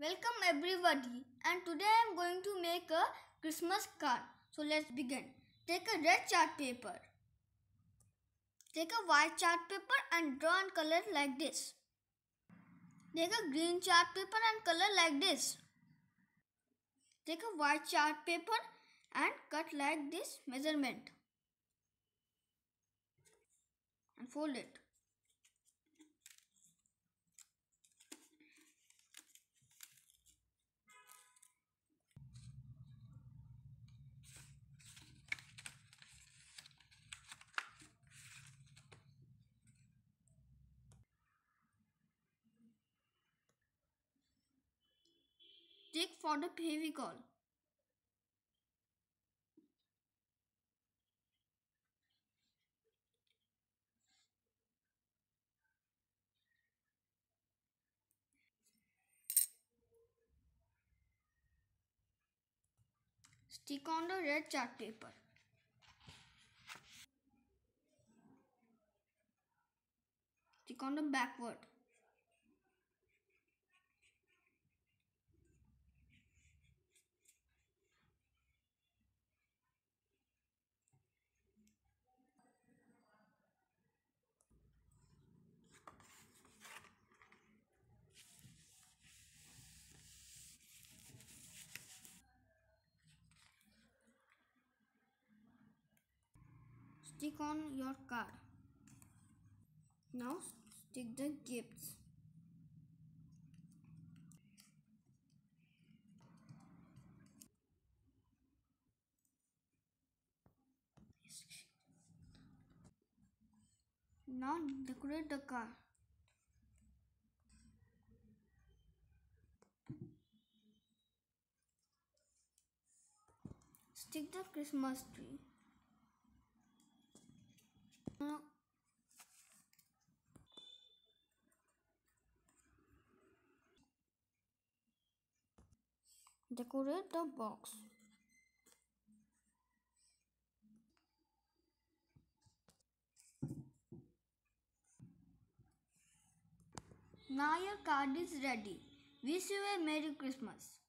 Welcome everybody and today I am going to make a Christmas card. So let's begin. Take a red chart paper. Take a white chart paper and draw and color like this. Take a green chart paper and color like this. Take a white chart paper and cut like this measurement. And fold it. Take for the Fevicol. Stick on the red chart paper. Stick on the backward. Stick on your card. Now stick the gifts. Now decorate the car. Stick the Christmas tree. Now decorate the box. Now your card is ready. Wish you a Merry Christmas.